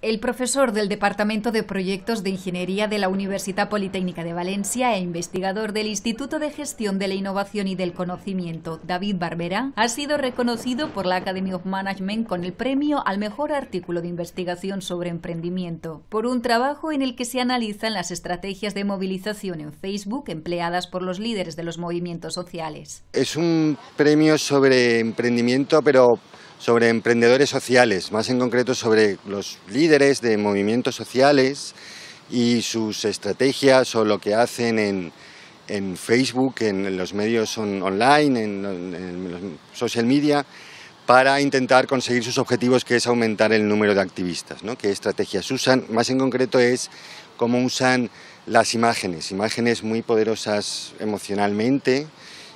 El profesor del Departamento de Proyectos de Ingeniería de la Universidad Politécnica de Valencia e investigador del Instituto de Gestión de la Innovación y del Conocimiento, David Barbera, ha sido reconocido por la Academy of Management con el premio al mejor artículo de investigación sobre emprendimiento, por un trabajo en el que se analizan las estrategias de movilización en Facebook empleadas por los líderes de los movimientos sociales. Es un premio sobre emprendimiento, pero sobre emprendedores sociales, más en concreto sobre los líderes de movimientos sociales y sus estrategias o lo que hacen en, Facebook, en los medios online, en, los social media, para intentar conseguir sus objetivos, que es aumentar el número de activistas. ¿no? ¿Qué estrategias usan? Más en concreto es cómo usan las imágenes, imágenes muy poderosas emocionalmente,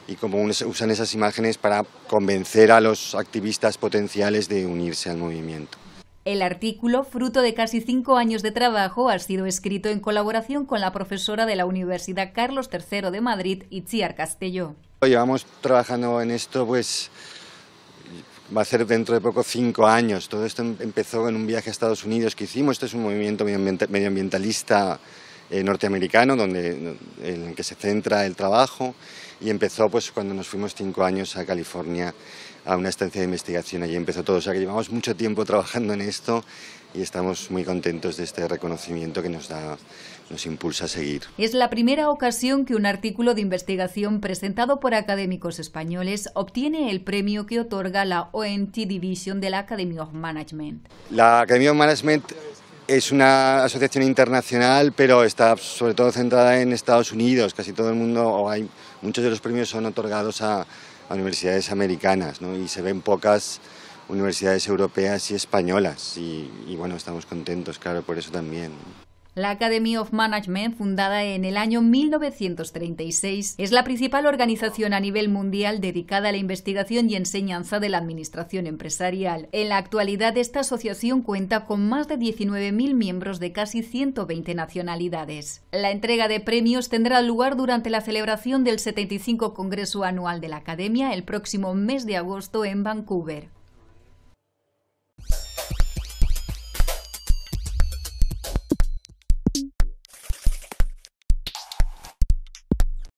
y cómo usan esas imágenes para convencer a los activistas potenciales de unirse al movimiento. El artículo, fruto de casi cinco años de trabajo, ha sido escrito en colaboración con la profesora de la Universidad Carlos III de Madrid, Itziar Castelló. Llevamos trabajando en esto, pues va a ser dentro de poco cinco años. Todo esto em-, empezó en un viaje a Estados Unidos que hicimos. Este es un movimiento medioambientalista eh, norteamericano donde, en el que se centra el trabajo y empezó pues cuando nos fuimos cinco años a California a una estancia de investigación. Allí empezó todo, o sea que llevamos mucho tiempo trabajando en esto y estamos muy contentos de este reconocimiento que nos da nos impulsa a seguir. Es la primera ocasión que un artículo de investigación presentado por académicos españoles obtiene el premio que otorga la ONT Division de la Academy of Management. La Academy of Management es una asociación internacional, pero está sobre todo centrada en Estados Unidos. Casi todo el mundo, o hay muchos de los premios son otorgados a, universidades americanas, ¿no? Y se ven pocas universidades europeas y españolas. Y, y bueno, estamos contentos, claro, por eso también. La Academy of Management, fundada en el año 1936, es la principal organización a nivel mundial dedicada a la investigación y enseñanza de la administración empresarial. En la actualidad, esta asociación cuenta con más de 19.000 miembros de casi 120 nacionalidades. La entrega de premios tendrá lugar durante la celebración del 75 Congreso Anual de la Academia el próximo mes de agosto en Vancouver.